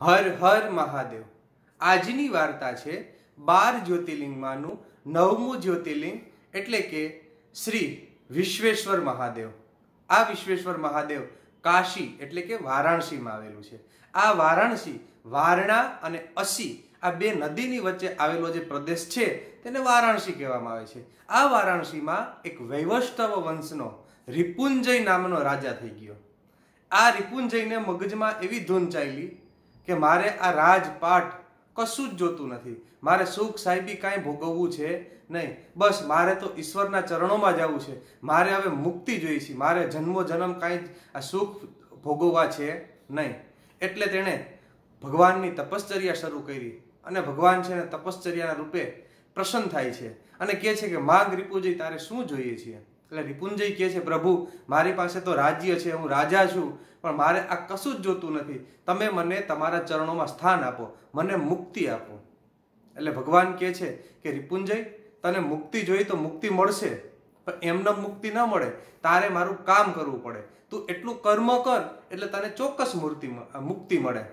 હર હર મહાદેવ. આજની વાર્તા છે બાર જ્યોતિર્લિંગમાંનું નવમું જ્યોતિર્લિંગ એટલે કે શ્રી વિશ્વેશ્વર મહાદેવ. આ વિશ્વેશ્વર મહાદેવ કાશી એટલે કે વારાણસીમાં આવેલું છે. આ વારાણસી, વારણા અને અસી આ બે નદીની વચ્ચે આવેલો જે પ્રદેશ છે તેને વારાણસી કહેવામાં આવે છે. આ વારાણસીમાં એક વૈવસ્તવ વંશનો રિપુંજય નામનો રાજા થઈ ગયો. આ રિપુંજયને મગજમાં એવી ધૂન ચાલી કે મારે આ રાજપાટ કશું જ જોતું નથી. મારે સુખ સાહેબી કાંઈ ભોગવવું છે નહીં. બસ મારે તો ઈશ્વરના ચરણોમાં જવું છે. મારે હવે મુક્તિ જોઈ છે મારે જન્મો જન્મ કાંઈ આ સુખ ભોગવવા છે નહીં. એટલે તેણે ભગવાનની તપશ્ચર્યા શરૂ કરી અને ભગવાન છે ને તપશ્ચર્યાના રૂપે પ્રસન્ન થાય છે અને કહે છે કે, માગ રિપુંજય તારે શું જોઈએ છે એટલે રિપુંજય કહે છે, પ્રભુ, મારી પાસે તો રાજ્ય છે, હું રાજા છું, પણ મારે આ કશું જ જોતું નથી. તમે મને તમારા ચરણોમાં સ્થાન આપો, મને મુક્તિ આપો. એટલે ભગવાન કહે છે કે રિપુંજય તને મુક્તિ જોઈ તો મુક્તિ મળશે, પણ એમને મુક્તિ ન મળે. તારે મારું કામ કરવું પડે. તું એટલું કર્મ કર, એટલે તને ચોક્કસ મૂર્તિ મુક્તિ મળે.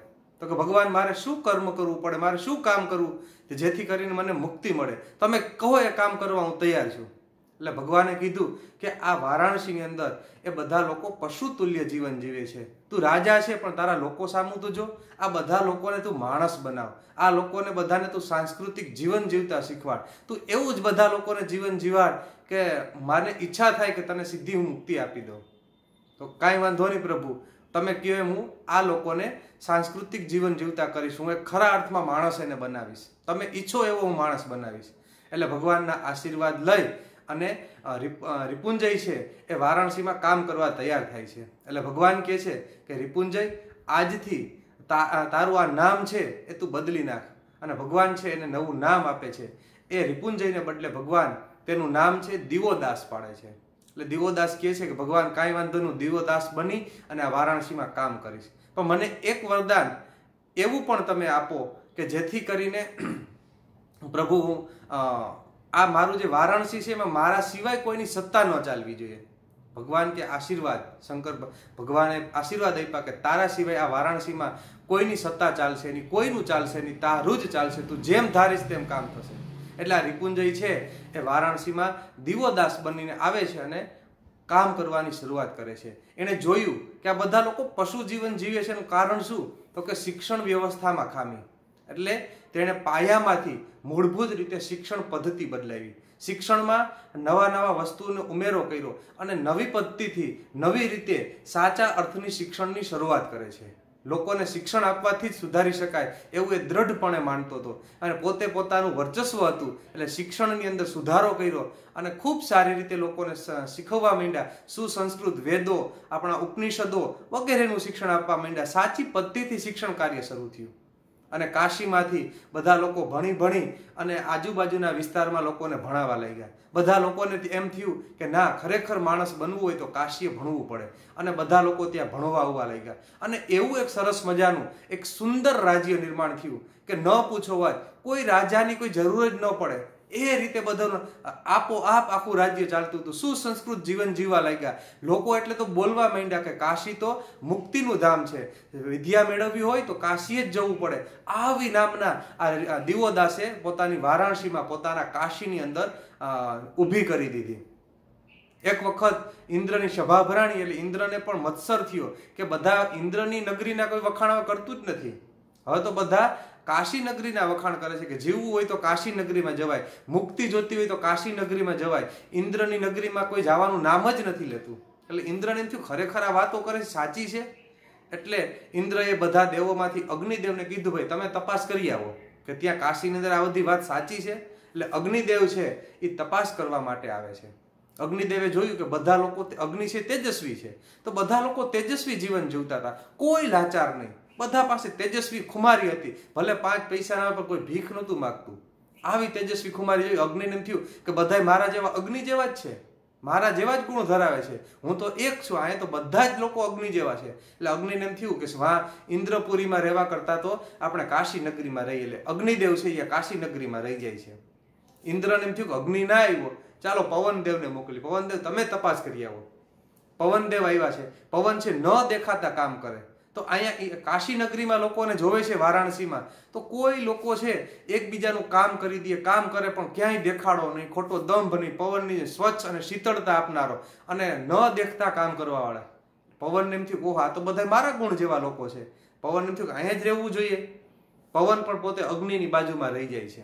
તો કે, ભગવાન, મારે શું કર્મ કરવું પડે? મારે શું કામ કરવું? જેથી કરીને મને મુક્તિ મળે. તમે કહો એ કામ કરવા હું તૈયાર છું. એટલે ભગવાને કીધું કે આ વારાણસીની અંદર એ બધા લોકો પશુ તુલ્ય જીવન જીવે છે. તું રાજા છે, પણ તારા લોકો સામું તું જો. આ બધા લોકોને તું માણસ બનાવ. આ લોકોને બધાને તું સાંસ્કૃતિક જીવન જીવતા શીખવાડ. તું એવું જ બધા લોકોને જીવન જીવાડ કે મારે ઈચ્છા થાય કે તને સીધી હું મુક્તિ આપી દઉં. તો કાંઈ વાંધો નહીં પ્રભુ. તમે કહો એમ હું આ લોકોને સાંસ્કૃતિક જીવન જીવતા કરીશ. હું એક ખરા અર્થમાં માણસ એને બનાવીશ. તમે ઈચ્છો એવો હું માણસ બનાવીશ. એટલે ભગવાનના આશીર્વાદ લઈ અને રિપુંજય છે એ વારાણસીમાં કામ કરવા તૈયાર થાય છે. એટલે ભગવાન કહે છે કે, રિપુંજય, આજથી તારું આ નામ છે એ તું બદલી નાખ. અને ભગવાન છે એને નવું નામ આપે છે. એ રિપુંજયને બદલે ભગવાન તેનું નામ છે દિવોદાસ પાડે છે. એટલે દિવોદાસ કહે છે કે, ભગવાન, કાંઈ વાંધો નહીં દિવોદાસ બની અને આ વારાણસીમાં કામ કરીશ. પણ મને એક વરદાન એવું પણ તમે આપો કે જેથી કરીને પ્રભુ હું આ મારું જે વારાણસી છે એમાં મારા સિવાય કોઈની સત્તા ન ચાલવી જોઈએ. ભગવાન કે આશીર્વાદ, શંકર ભગવાને આશીર્વાદ આપ્યા કે તારા સિવાય આ વારાણસીમાં કોઈની સત્તા ચાલશે નહીં, કોઈનું ચાલશે નહીં, તારું જ ચાલશે, તું જેમ ધારીશ તેમ કામ થશે. એટલે આ રિપુંજય છે, એ વારાણસીમાં દીવોદાસ બનીને આવે છે અને કામ કરવાની શરૂઆત કરે છે. એણે જોયું કે આ બધા લોકો પશુ જીવન જીવે છે એનું કારણ શું? તો કે શિક્ષણ વ્યવસ્થામાં ખામી. એટલે તેણે પાયામાંથી મૂળભૂત રીતે શિક્ષણ પદ્ધતિ બદલાવી. શિક્ષણમાં નવા નવા વસ્તુનો ઉમેરો કર્યો અને નવી પદ્ધતિથી નવી રીતે સાચા અર્થની શિક્ષણની શરૂઆત કરે છે. લોકોને શિક્ષણ આપવાથી જ સુધારી શકાય એવું એ દ્રઢપણે માનતો હતો. અને પોતે પોતાનું વર્ચસ્વ હતું એટલે શિક્ષણની અંદર સુધારો કર્યો અને ખૂબ સારી રીતે લોકોને શીખવવા માંડ્યા. સુસંસ્કૃત વેદો, આપણા ઉપનિષદો વગેરેનું શિક્ષણ આપવા માંડ્યા. સાચી પદ્ધતિથી શિક્ષણ કાર્ય શરૂ થયું. અને કાશીમાંથી બધા લોકો ભણી ભણી અને આજુબાજુના વિસ્તારમાં લોકોને ભણાવવા લાગ્યા. બધા લોકોને એમ થયું કે ના, ખરેખર માણસ બનવું હોય તો કાશીએ ભણવું પડે. અને બધા લોકો ત્યાં ભણવા આવવા લાગ્યા. અને એવું એક સરસ મજાનું, એક સુંદર રાજ્ય નિર્માણ થયું કે ન પૂછો વાત, કોઈ રાજાની કોઈ જરૂર જ ન પડે. એ રીતે બધાનું આપોઆપ આખું રાજ્ય ચાલતું હતું. સુસંસ્કૃત જીવન જીવવા લાગ્યા. લોકો એટલે તો બોલવા માંડ્યા કે કાશી તો મુક્તિનું ધામ છે. વિદ્યા મેળવવી હોય તો કાશીએ જ જવું પડે. આવી નામના આ દિવોદાસે પોતાની વારાણસીમાં પોતાના કાશીની અંદર ઊભી કરી દીધી. એક વખત ઇન્દ્રની સભા ભરાણી એટલે ઇન્દ્રને પણ મત્સર થયો કે બધા ઇન્દ્રની નગરીના કોઈ વખાણ કરતું જ નથી. હવે તો બધા કાશી નગરીના વખાણ કરે છે કે જીવવું હોય તો કાશી નગરીમાં જવાય, મુક્તિ જોતી હોય તો કાશી નગરીમાં જવાય. ઇન્દ્રની નગરીમાં કોઈ જવાનું નામ જ નથી લેતું. એટલે ઇન્દ્રને એમ થયું, ખરેખર આ વાતો કરે છે, સાચી છે? એટલે ઇન્દ્રએ બધા દેવોમાંથી અગ્નિદેવને કીધું, ભાઈ, તમે તપાસ કરી આવો કે ત્યાં કાશીની અંદર આ બધી વાત સાચી છે? એટલે અગ્નિદેવ છે એ તપાસ કરવા માટે આવે છે. અગ્નિદેવે જોયું કે બધા લોકો અગ્નિ છે, તેજસ્વી છે. તો બધા લોકો તેજસ્વી જીવન જીવતા હતા. કોઈ લાચાર નહીં. બધા પાસે તેજસ્વી ખુમારી હતી. ભલે પાંચ પૈસાના પર કોઈ ભીખ નહોતું માગતું. આવી તેજસ્વી ખુમારી જોઈ અગ્નિને થયું કે બધા મારા જેવા અગ્નિ જેવા જ છે. મારા જેવા જ ગુણો ધરાવે છે. હું તો એક છું અહીંયા તો બધા જ લોકો અગ્નિ જેવા છે. એટલે અગ્નિને એમ થયું કે વાહ, ઇન્દ્રપુરીમાં રહેવા કરતા તો આપણે કાશી નગરીમાં રહીએ. એટલે અગ્નિદેવ છે એ કાશી નગરીમાં રહી જાય છે. ઇન્દ્રને એમ થયું કે અગ્નિ ના આવ્યો. ચાલો પવનદેવને મોકલી. પવનદેવ, તમે તપાસ કરી આવો. પવનદેવ આવ્યા છે. પવન છે, ન દેખાતા કામ કરે. તો અહીંયા ઈ કાશી નગરીમાં લોકોને જોવે છે વારાણસીમાં. તો કોઈ લોકો છે, એકબીજાનું કામ કરી દે, કામ કરે, પણ ક્યાંય દેખાડો નહીં. ખોટો દંભ નહીં. પવનની સ્વચ્છ અને શીતળતા આપનારો અને ન દેખતા કામ કરવાવાળા. પવન એમ થયું, ઓહ તો બધા મારા ગુણ જેવા લોકો છે. પવન એમ થયું કે, અહીંયા જ રહેવું જોઈએ. પવન પણ પોતે અગ્નિની બાજુમાં રહી જાય છે.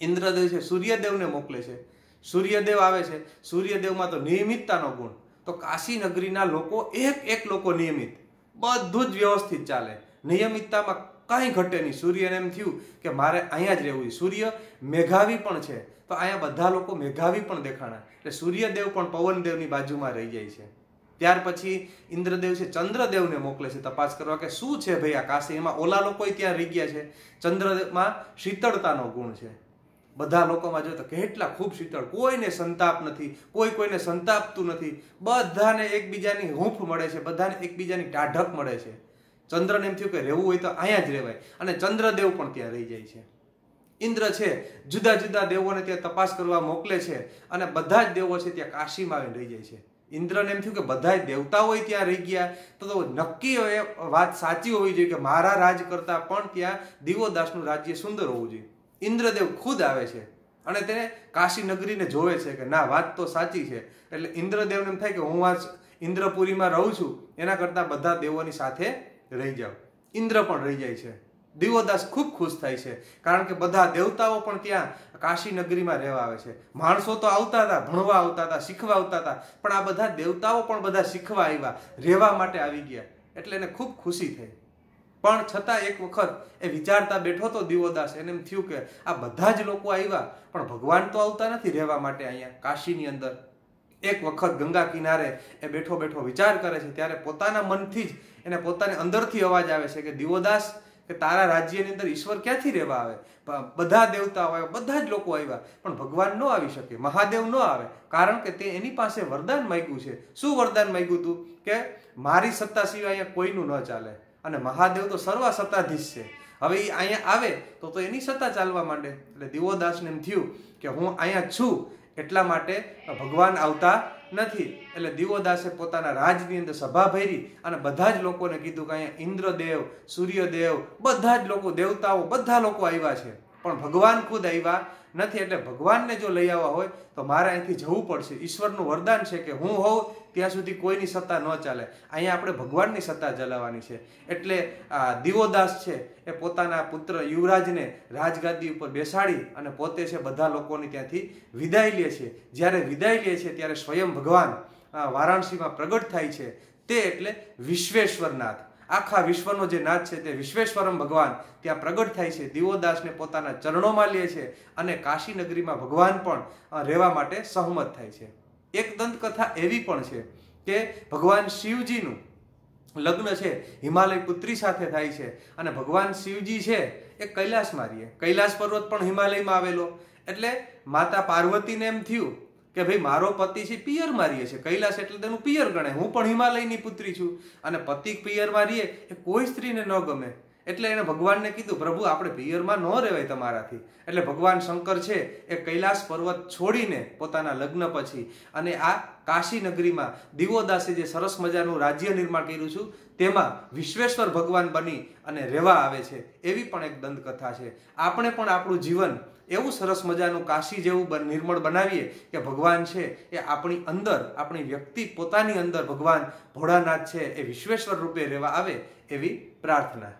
ઇન્દ્રદેવ છે, સૂર્યદેવને મોકલે છે. સૂર્યદેવ આવે છે. સૂર્યદેવમાં તો નિયમિતતાનો ગુણ. તો કાશી નગરીના લોકો એક એક લોકો નિયમિત. બધું જ વ્યવસ્થિત ચાલે. નિયમિતતામાં કાંઈ ઘટે નહીં. સૂર્યને એમ થયું કે મારે અહીંયા જ રહેવું સૂર્ય મેઘાવી પણ છે. તો અહીંયા બધા લોકો મેઘાવી પણ દેખાણા. એટલે સૂર્યદેવ પણ પવનદેવની બાજુમાં રહી જાય છે. ત્યાર પછી ઇન્દ્રદેવ છે, ચંદ્રદેવને મોકલે છે તપાસ કરવા કે શું છે ભાઈ આ કાશી એમાં ઓલા લોકોએ ત્યાં રહી ગયા છે. ચંદ્રમાં શીતળતાનો ગુણ છે. બધા લોકોમાં જો તો કેટલા ખૂબ શીતળ. કોઈને સંતાપ નથી, કોઈ કોઈને સંતાપતું નથી. બધાને એકબીજાની હૂંફ મળે છે, બધાને એકબીજાની ટાઢક મળે છે. ચંદ્રને એમ થયું કે રહેવું હોય તો અહીંયા જ રહેવાય. અને ચંદ્રદેવ પણ ત્યાં રહી જાય છે. ઇન્દ્ર છે, જુદા જુદા દેવોને ત્યાં તપાસ કરવા મોકલે છે અને બધા જ દેવો છે ત્યાં કાશીમાં આવીને રહી જાય છે. ઇન્દ્રને એમ થયું કે બધા દેવતાઓ ત્યાં રહી ગયા. તો નક્કી એ વાત સાચી હોવી જોઈએ કે મારા રાજ કરતા પણ ત્યાં દીવોદાસનું રાજ્ય સુંદર હોવું જોઈએ. ઇન્દ્રદેવ ખુદ આવે છે. અને તેને કાશી નગરીને જોવે છે કે ના, વાત તો સાચી છે. એટલે ઇન્દ્રદેવને એમ થાય કે હું આ ઇન્દ્રપુરીમાં રહું છું, એના કરતાં બધા દેવોની સાથે રહી જાઉં ઇન્દ્ર પણ રહી જાય છે. દિવોદાસ ખૂબ ખુશ થાય છે. કારણ કે બધા દેવતાઓ પણ ત્યાં કાશી નગરીમાં રહેવા આવે છે. માણસો તો આવતા હતા, ભણવા આવતા હતા, શીખવા આવતા હતા, પણ આ બધા દેવતાઓ પણ બધા શીખવા આવ્યા, રહેવા માટે આવી ગયા. એટલે એને ખૂબ ખુશી થઈ. પણ છતાં એક વખત એ વિચારતા બેઠો તો દિવોદાસ, એને એમ થયું કે આ બધા જ લોકો આવ્યા, પણ ભગવાન તો આવતા નથી રહેવા માટે અહીંયા કાશીની અંદર. એક વખત ગંગા કિનારે એ બેઠો બેઠો વિચાર કરે છે, ત્યારે પોતાના મનથી જ એને પોતાની અંદરથી અવાજ આવે છે કે દિવોદાસ, કે તારા રાજ્યની અંદર ઈશ્વર ક્યાંથી રહેવા આવે? બધા દેવતાઓ આવ્યા, બધા જ લોકો આવ્યા, પણ ભગવાન ન આવી શકે, મહાદેવ ન આવે, કારણ કે તે એની પાસે વરદાન માગ્યું છે. શું વરદાન માગ્યું હતું કે મારી સત્તા સિવાય અહીંયા કોઈનું ન ચાલે. અને મહાદેવ તો સર્વ સત્તાધીશ છે. હવે એ અહીંયા આવે તો તો એની સત્તા ચાલવા માંડે. એટલે દિવોદાસને એમ થયું કે હું અહીંયા છું, એટલા માટે ભગવાન આવતા નથી. એટલે દિવોદાસે પોતાના રાજની અંદર સભા ભરી અને બધા જ લોકોને કીધું કે અહીંયા ઇન્દ્રદેવ, સૂર્યદેવ, બધા જ લોકો દેવતાઓ, બધા લોકો આવ્યા છે. પણ ભગવાન ખુદ આવ્યા નથી. એટલે ભગવાનને જો લઈ આવવા હોય, તો મારે અહીંથી જવું પડશે. ઈશ્વરનું વરદાન છે કે હું હોઉં, ત્યાં સુધી કોઈની સત્તા ન ચાલે. અહીંયા આપણે ભગવાનની સત્તા ચલાવવાની છે. એટલે આ દિવોદાસ છે, એ પોતાના પુત્ર યુવરાજને રાજગાદી ઉપર બેસાડી અને પોતે છે બધા લોકોની ત્યાંથી વિદાય લે છે. જ્યારે વિદાય લે છે, ત્યારે સ્વયં ભગવાન વારાણસીમાં પ્રગટ થાય છે. તે એટલે વિશ્વેશ્વરનાથ. આખા વિશ્વનો જે નાથ છે તે વિશ્વેશ્વરમ ભગવાન ત્યાં પ્રગટ થાય છે. દિવોદાસને પોતાના ચરણોમાં લે છે અને કાશી નગરીમાં ભગવાન પણ રહેવા માટે સહમત થાય છે. એક દંતકથા એવી પણ છે કે ભગવાન શિવજીનું લગ્ન છે, હિમાલય પુત્રી સાથે થાય છે અને ભગવાન શિવજી છે એ કૈલાસમાં રહીએ. કૈલાસ પર્વત પણ હિમાલયમાં આવેલો. એટલે માતા પાર્વતીને એમ થયું કે ભાઈ, મારો પતિ છે પિયરમાં રહીએ છે. કૈલાસ એટલે તેનું પિયર ગણે હું પણ હિમાલયની પુત્રી છું. અને પતિ પિયરમાં રહીએ એ કોઈ સ્ત્રીને ન ગમે. એટલે એને ભગવાનને કીધું, પ્રભુ, આપણે પિયરમાં ન રહેવાય તમારાથી. એટલે ભગવાન શંકર છે, એ કૈલાસ પર્વત છોડીને પોતાના લગ્ન પછી અને આ કાશી નગરીમાં દિવોદાસે જે સરસ મજાનું રાજ્ય નિર્માણ કર્યું છું, તેમાં વિશ્વેશ્વર ભગવાન બની અને રહેવા આવે છે. એવી પણ એક દંતકથા છે. આપણે પણ આપણું જીવન એવું સરસ મજાનું કાશી જેવું નિર્મળ બનાવીએ કે ભગવાન છે એ આપણી અંદર, આપણી વ્યક્તિ પોતાની અંદર ભગવાન ભોળાનાથ છે એ વિશ્વેશ્વર રૂપે રહેવા આવે એવી પ્રાર્થના.